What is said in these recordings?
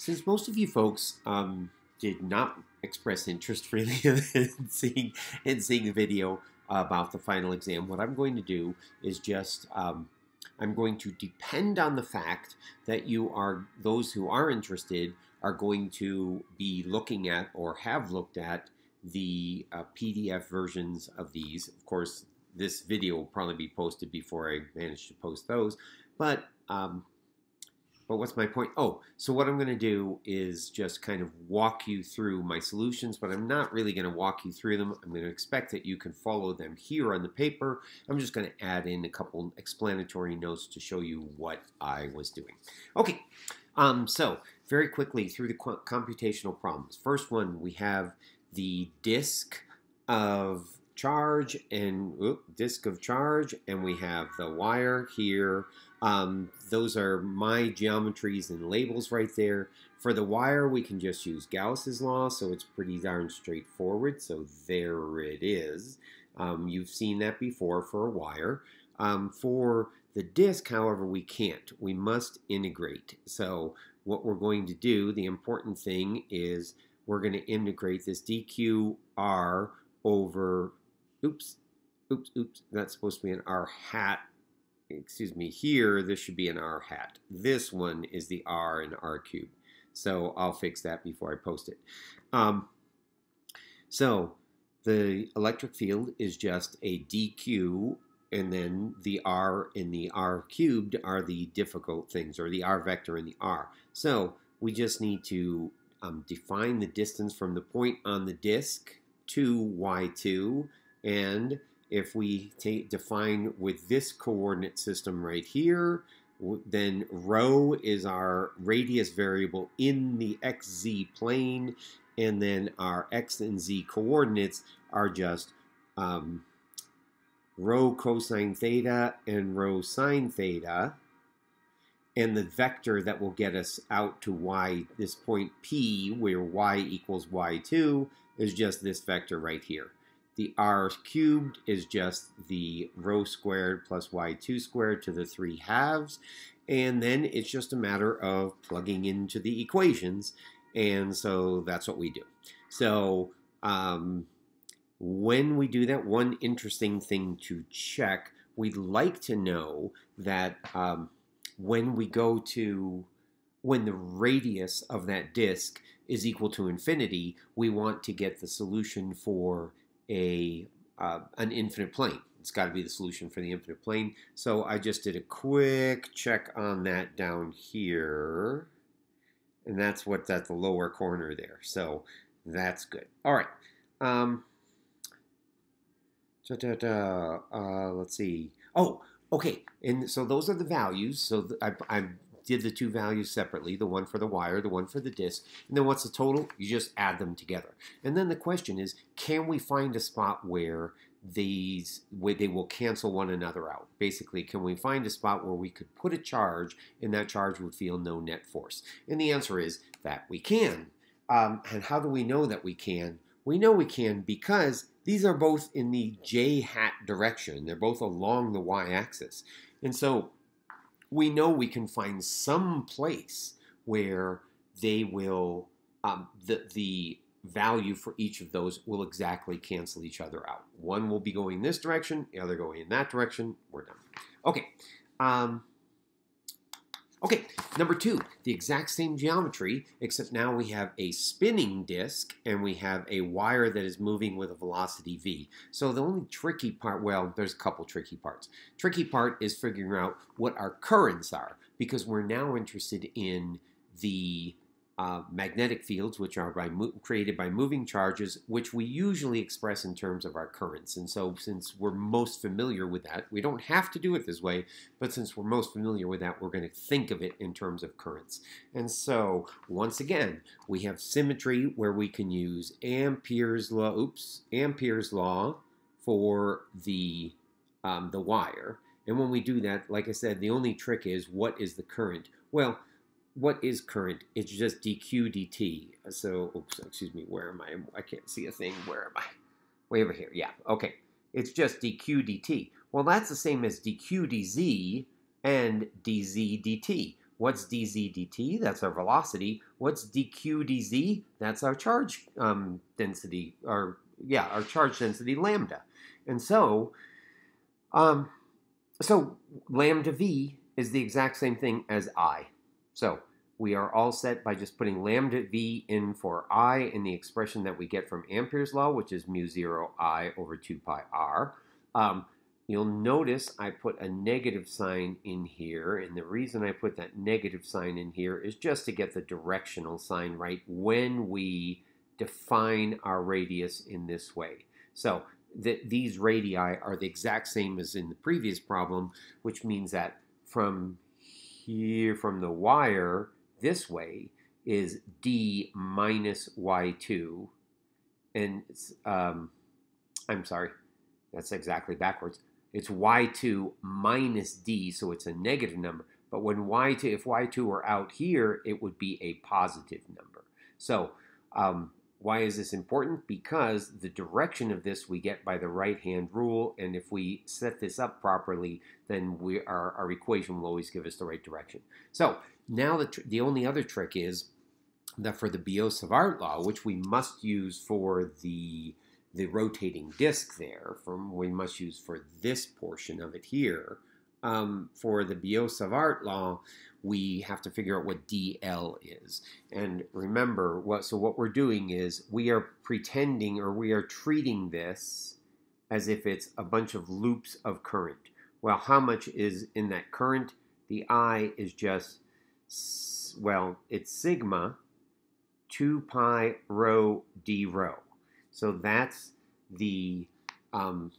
since most of you folks um, did not express interest really in seeing in seeing the video about the final exam, what I'm going to do is just um, I'm going to depend on the fact that you are those who are interested are going to be looking at or have looked at the uh, PDF versions of these. Of course, this video will probably be posted before I manage to post those, but um, but what's my point? Oh, so what I'm going to do is just kind of walk you through my solutions, but I'm not really going to walk you through them. I'm going to expect that you can follow them here on the paper. I'm just going to add in a couple explanatory notes to show you what I was doing. Okay, um, so very quickly through the computational problems. First one, we have the disk of charge and disk of charge, and we have the wire here. Um, those are my geometries and labels right there. For the wire, we can just use Gauss's law, so it's pretty darn straightforward. So there it is. Um, you've seen that before for a wire. Um, for the disk, however, we can't. We must integrate. So what we're going to do, the important thing is we're going to integrate this dqr over oops, oops, oops, that's supposed to be an R hat. Excuse me, here, this should be an R hat. This one is the R in R cube. So I'll fix that before I post it. Um, so the electric field is just a dq, and then the r in the r cubed are the difficult things, or the r vector in the r. So we just need to um, define the distance from the point on the disk to y2, and if we take, define with this coordinate system right here, then rho is our radius variable in the xz plane, and then our x and z coordinates are just um, rho cosine theta and rho sine theta, and the vector that will get us out to y, this point p, where y equals y2, is just this vector right here. The r cubed is just the rho squared plus y2 squared to the 3 halves. And then it's just a matter of plugging into the equations. And so that's what we do. So um, when we do that, one interesting thing to check, we'd like to know that um, when we go to, when the radius of that disk is equal to infinity, we want to get the solution for a uh, an infinite plane. It's got to be the solution for the infinite plane. So I just did a quick check on that down here. And that's what's at the lower corner there. So that's good. All right. Um, da, da, da, uh, let's see. Oh, okay. And so those are the values. So I, I did the two values separately, the one for the wire, the one for the disk, and then what's the total? You just add them together. And then the question is, can we find a spot where these where they will cancel one another out. Basically, can we find a spot where we could put a charge and that charge would feel no net force? And the answer is that we can. Um, and how do we know that we can? We know we can because these are both in the j hat direction. They're both along the y-axis. And so we know we can find some place where they will um, the the value for each of those will exactly cancel each other out. One will be going this direction, the other going in that direction. We're done. Okay. Um, Okay, number two, the exact same geometry, except now we have a spinning disk and we have a wire that is moving with a velocity v. So the only tricky part, well, there's a couple tricky parts. Tricky part is figuring out what our currents are because we're now interested in the uh, magnetic fields, which are by created by moving charges, which we usually express in terms of our currents. And so, since we're most familiar with that, we don't have to do it this way, but since we're most familiar with that, we're going to think of it in terms of currents. And so, once again, we have symmetry where we can use Ampere's law, oops, Ampere's law for the um, the wire. And when we do that, like I said, the only trick is what is the current? Well, what is current? It's just dq dt. So, oops, excuse me, where am I? I can't see a thing. Where am I? Way over here. Yeah, okay. It's just dq dt. Well, that's the same as dq dz and dz dt. What's dz dt? That's our velocity. What's dq dz? That's our charge um, density, or yeah, our charge density lambda. And so, um, so lambda v is the exact same thing as I. So we are all set by just putting lambda v in for I in the expression that we get from Ampere's law, which is mu 0 I over 2 pi r. Um, you'll notice I put a negative sign in here, and the reason I put that negative sign in here is just to get the directional sign right when we define our radius in this way. So that these radii are the exact same as in the previous problem, which means that from here, from the wire, this way is d minus y2, and um, I'm sorry, that's exactly backwards. It's y2 minus d, so it's a negative number. But when y2, if y2 were out here, it would be a positive number. So um, why is this important? Because the direction of this we get by the right-hand rule, and if we set this up properly, then we, our, our equation will always give us the right direction. So now the, the only other trick is that for the Biot-Savart law, which we must use for the the rotating disk there, from we must use for this portion of it here, um, for the Biot-Savart law, we have to figure out what DL is. And remember, what so what we're doing is we are pretending or we are treating this as if it's a bunch of loops of current. Well, how much is in that current? The I is just well, it's sigma 2 pi rho d rho. So that's the um,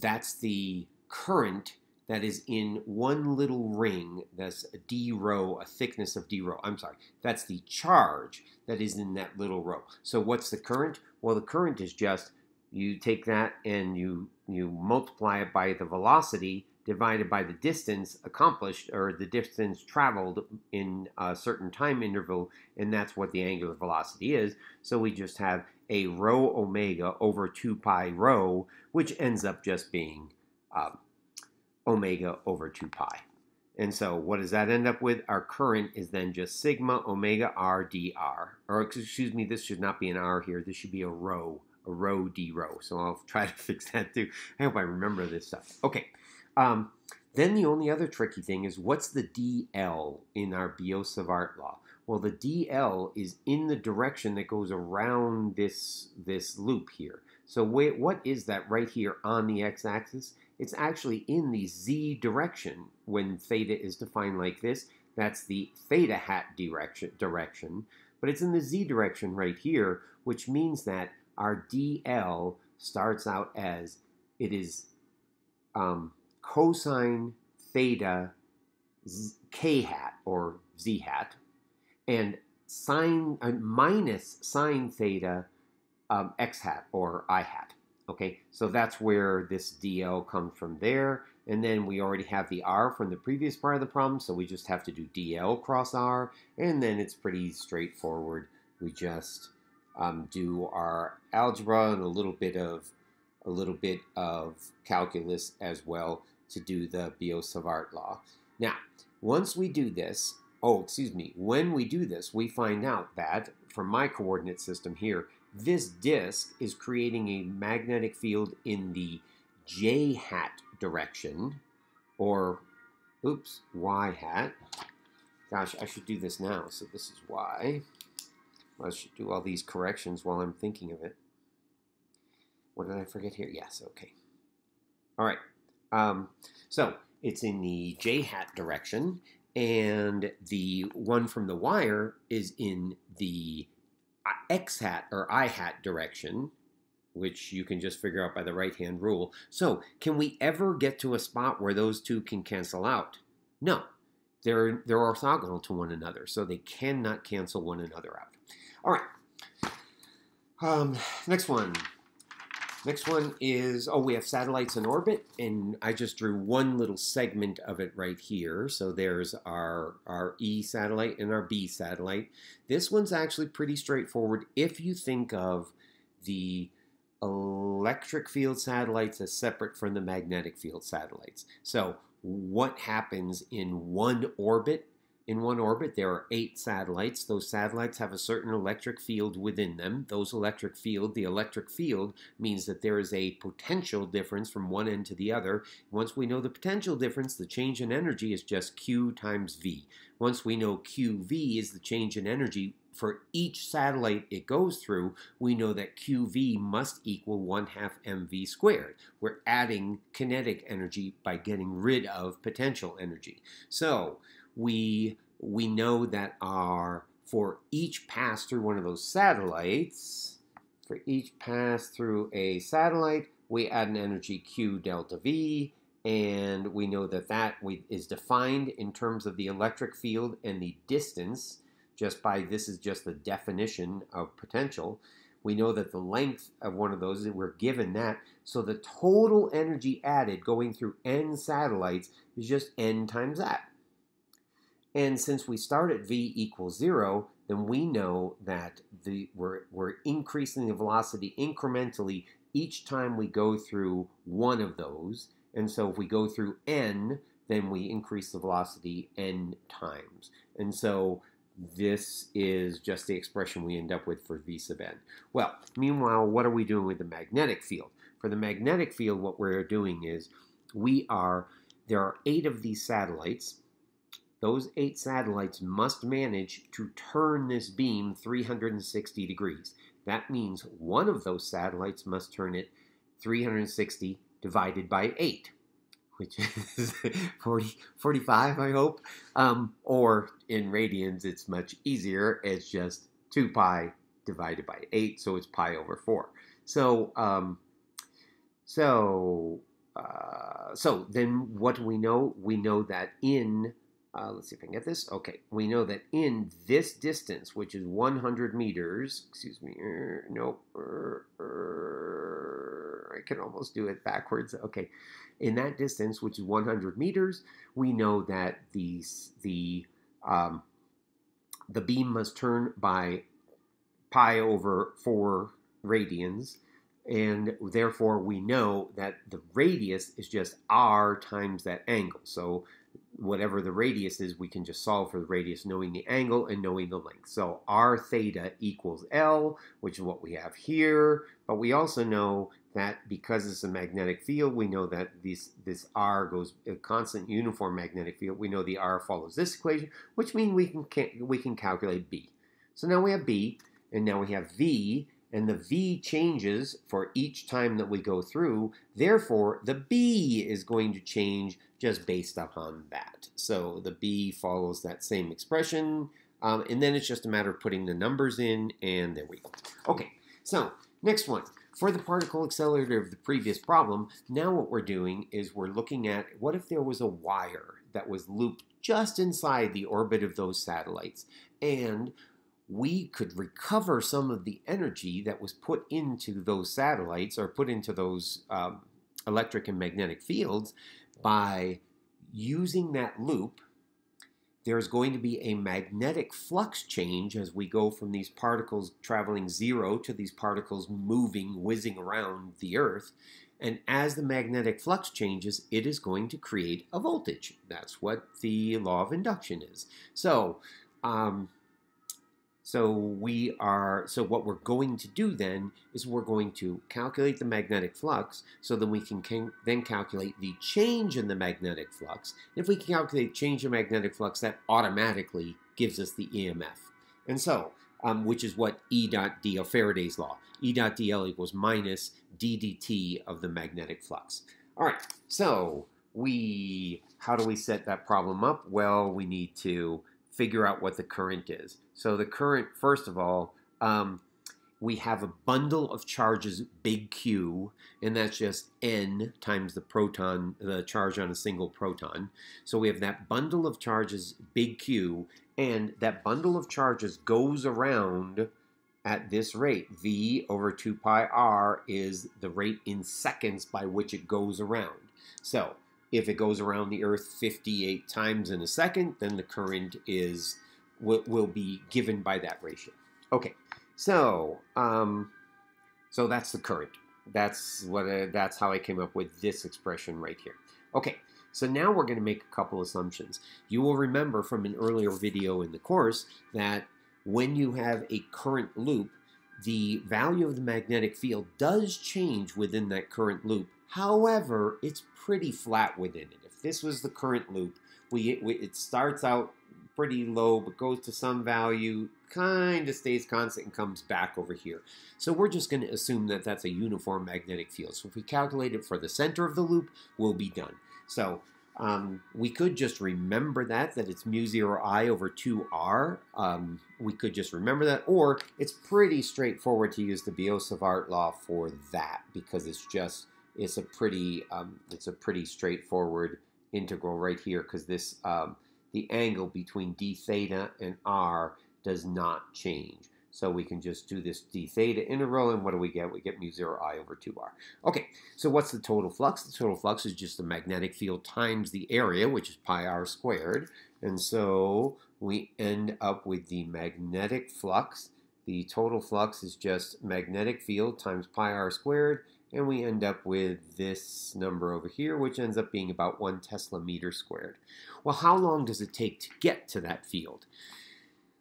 that's the current that is in one little ring that's a d rho, a thickness of d rho. I'm sorry, that's the charge that is in that little rho. So what's the current? Well, the current is just you take that and you you multiply it by the velocity divided by the distance accomplished or the distance traveled in a certain time interval, and that's what the angular velocity is. So we just have a rho omega over 2 pi rho, which ends up just being uh, omega over 2 pi. And so what does that end up with? Our current is then just sigma omega r dr. Or excuse me, this should not be an r here. This should be a rho, a rho d rho. So I'll try to fix that too. I hope I remember this stuff. Okay. Um, then the only other tricky thing is what's the DL in our Biot-Savart law? Well, the DL is in the direction that goes around this, this loop here. So wait, what is that right here on the x-axis? It's actually in the z direction when theta is defined like this. That's the theta hat direction, direction, but it's in the z direction right here, which means that our DL starts out as it is um, cosine theta z, k hat or z hat, and sine uh, minus sine theta um, x hat or i hat. Okay, so that's where this dl comes from there. And then we already have the r from the previous part of the problem, so we just have to do dl cross r, and then it's pretty straightforward. We just um, do our algebra and a little bit of a little bit of calculus as well to do the Biot-Savart law. Now, once we do this, oh, excuse me, when we do this, we find out that, from my coordinate system here, this disk is creating a magnetic field in the j hat direction, or, oops, y hat. Gosh, I should do this now. So this is y. I should do all these corrections while I'm thinking of it. What did I forget here? Yes, okay. All right. Um, so it's in the j hat direction, and the one from the wire is in the x hat or i hat direction, which you can just figure out by the right hand rule. So, can we ever get to a spot where those two can cancel out? No. They're, they're orthogonal to one another, so they cannot cancel one another out. All right. Um, next one. Next one is, oh, we have satellites in orbit, and I just drew one little segment of it right here. So there's our, our E satellite and our B satellite. This one's actually pretty straightforward if you think of the electric field satellites as separate from the magnetic field satellites. So what happens in one orbit In one orbit, there are eight satellites. Those satellites have a certain electric field within them. Those electric field, the electric field means that there is a potential difference from one end to the other. Once we know the potential difference, the change in energy is just Q times V. Once we know QV is the change in energy for each satellite it goes through, we know that QV must equal 1 half mv squared. We're adding kinetic energy by getting rid of potential energy. So we, we know that our, for each pass through one of those satellites, for each pass through a satellite, we add an energy Q delta V, and we know that that is defined in terms of the electric field and the distance just by this is just the definition of potential. We know that the length of one of those, we're given that. So the total energy added going through n satellites is just n times that. And since we start at v equals 0, then we know that the, we're, we're increasing the velocity incrementally each time we go through one of those. And so if we go through n, then we increase the velocity n times. And so this is just the expression we end up with for v sub n. Well, meanwhile, what are we doing with the magnetic field? For the magnetic field, what we're doing is we are, there are eight of these satellites. Those eight satellites must manage to turn this beam 360 degrees. That means one of those satellites must turn it 360 divided by 8 which is 40, 45, I hope. Um, or in radians, it's much easier. It's just 2 pi divided by 8, so it's pi over 4. So, um, so, uh, so then what do we know? We know that in, uh, let's see if I can get this. Okay, we know that in this distance, which is 100 meters, excuse me, er, nope, er, er, I can almost do it backwards. Okay, in that distance, which is 100 meters, we know that the, the, um, the beam must turn by pi over 4 radians, and therefore we know that the radius is just r times that angle. So whatever the radius is, we can just solve for the radius knowing the angle and knowing the length. So r theta equals L, which is what we have here, but we also know that because it's a magnetic field, we know that this, this R goes a constant uniform magnetic field. We know the R follows this equation, which means we can, we can calculate B. So now we have B, and now we have V, and the V changes for each time that we go through. Therefore, the B is going to change just based upon that. So the B follows that same expression, um, and then it's just a matter of putting the numbers in, and there we go. Okay, so next one. For the particle accelerator of the previous problem, now what we're doing is we're looking at what if there was a wire that was looped just inside the orbit of those satellites, and we could recover some of the energy that was put into those satellites or put into those um, electric and magnetic fields by using that loop there's going to be a magnetic flux change as we go from these particles traveling zero to these particles moving, whizzing around the Earth. And as the magnetic flux changes, it is going to create a voltage. That's what the law of induction is. So, um, so we are, so what we're going to do then is we're going to calculate the magnetic flux so that we can, can then calculate the change in the magnetic flux. If we can calculate change in magnetic flux, that automatically gives us the EMF. And so, um, which is what E dot dl, Faraday's law. E dot dl equals minus d dt of the magnetic flux. All right, so we, how do we set that problem up? Well, we need to figure out what the current is. So the current, first of all, um, we have a bundle of charges, big Q, and that's just N times the proton, the charge on a single proton. So we have that bundle of charges, big Q, and that bundle of charges goes around at this rate. V over 2 pi r is the rate in seconds by which it goes around. So if it goes around the Earth 58 times in a second, then the current is will, will be given by that ratio. Okay, so um, so that's the current. That's what uh, that's how I came up with this expression right here. Okay, So now we're going to make a couple assumptions. You will remember from an earlier video in the course that when you have a current loop, the value of the magnetic field does change within that current loop. However, it's pretty flat within it. If this was the current loop, we, we it starts out pretty low but goes to some value, kind of stays constant and comes back over here. So we're just going to assume that that's a uniform magnetic field. So if we calculate it for the center of the loop, we'll be done. So um, we could just remember that, that it's mu 0 i over 2r. Um, we could just remember that, or it's pretty straightforward to use the Biot-Savart law for that because it's just, it's a pretty, um, it's a pretty straightforward integral right here because this, um, the angle between d theta and r does not change. So we can just do this d theta integral, and what do we get? We get mu 0 i over 2r. Okay, so what's the total flux? The total flux is just the magnetic field times the area, which is pi r squared. And so we end up with the magnetic flux. The total flux is just magnetic field times pi r squared, and we end up with this number over here, which ends up being about 1 Tesla meter squared. Well, how long does it take to get to that field?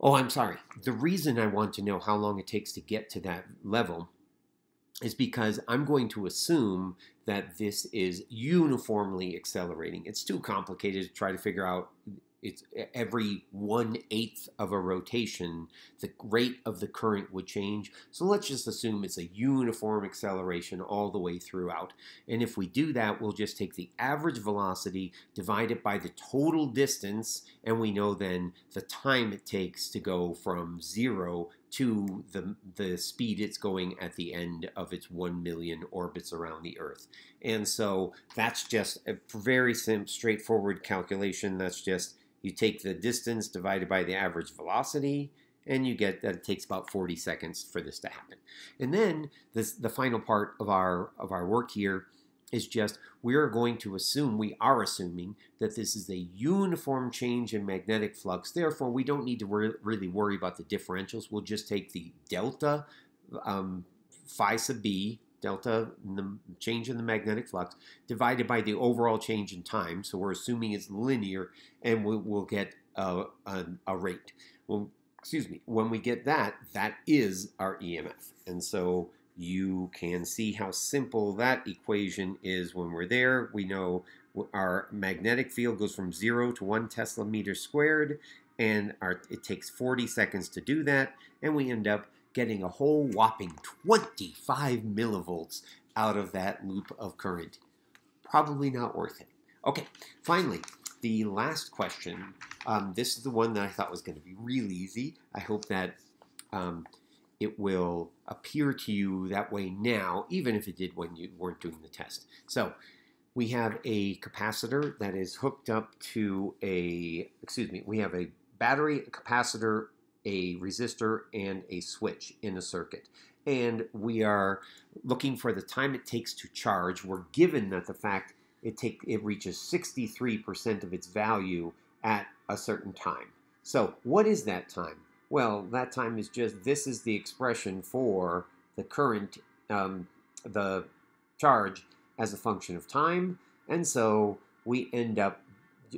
Oh, I'm sorry. The reason I want to know how long it takes to get to that level is because I'm going to assume that this is uniformly accelerating. It's too complicated to try to figure out it's every one eighth of a rotation, the rate of the current would change. So let's just assume it's a uniform acceleration all the way throughout. And if we do that, we'll just take the average velocity, divide it by the total distance, and we know then the time it takes to go from zero to the, the speed it's going at the end of its 1 million orbits around the Earth. And so that's just a very simple, straightforward calculation. That's just you take the distance divided by the average velocity, and you get that it takes about 40 seconds for this to happen. And then this, the final part of our of our work here is just we're going to assume we are assuming that this is a uniform change in magnetic flux. Therefore, we don't need to really worry about the differentials. We'll just take the delta um, phi sub b delta, the change in the magnetic flux, divided by the overall change in time. So we're assuming it's linear, and we'll, we'll get a, a, a rate. Well, excuse me, when we get that, that is our EMF. And so you can see how simple that equation is when we're there. We know our magnetic field goes from 0 to 1 Tesla meter squared, and our, it takes 40 seconds to do that, and we end up getting a whole whopping 25 millivolts out of that loop of current. Probably not worth it. Okay, finally, the last question. Um, this is the one that I thought was going to be really easy. I hope that um, it will appear to you that way now, even if it did when you weren't doing the test. So we have a capacitor that is hooked up to a, excuse me, we have a battery, capacitor, a resistor and a switch in a circuit. And we are looking for the time it takes to charge. We're given that the fact it take it reaches 63% of its value at a certain time. So what is that time? Well, that time is just, this is the expression for the current, um, the charge as a function of time. And so we end up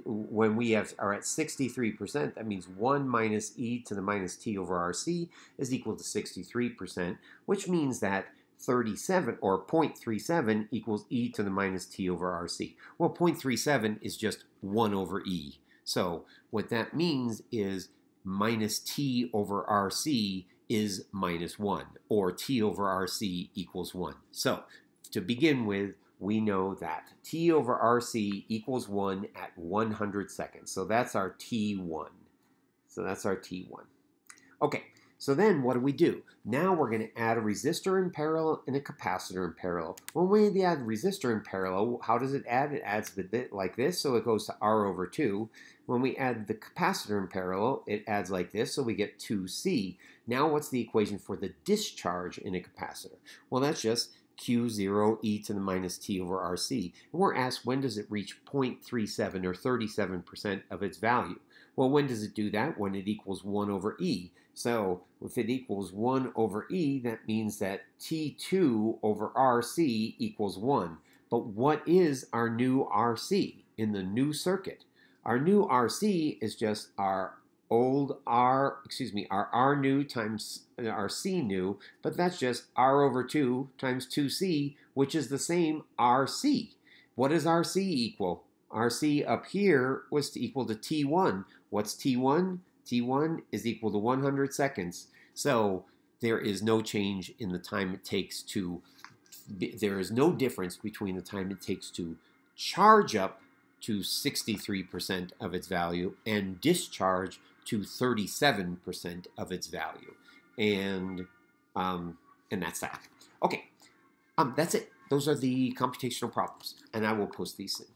when we have, are at 63%, that means 1 minus e to the minus t over rc is equal to 63%, which means that 37 or 0.37 equals e to the minus t over rc. Well, 0.37 is just 1 over e. So what that means is minus t over rc is minus 1, or t over rc equals 1. So to begin with, we know that T over RC equals 1 at 100 seconds. So that's our T1. So that's our T1. Okay, so then what do we do? Now we're going to add a resistor in parallel and a capacitor in parallel. When we add resistor in parallel, how does it add? It adds like this, so it goes to R over 2. When we add the capacitor in parallel, it adds like this, so we get 2C. Now what's the equation for the discharge in a capacitor? Well, that's just Q0 e to the minus t over RC. And we're asked when does it reach 0.37 or 37% of its value? Well, when does it do that? When it equals 1 over e. So if it equals 1 over e, that means that T2 over RC equals 1. But what is our new RC? in the new circuit. Our new RC is just our old R, excuse me, our R new times our C new, but that's just R over 2 times 2C, which is the same RC. What does RC equal? RC up here was to equal to T1. What's T1? T1 is equal to 100 seconds. So there is no change in the time it takes to, there is no difference between the time it takes to charge up to 63% of its value and discharge to 37% of its value. And, um, and that's that. Okay, um, that's it. Those are the computational problems, and I will post these soon.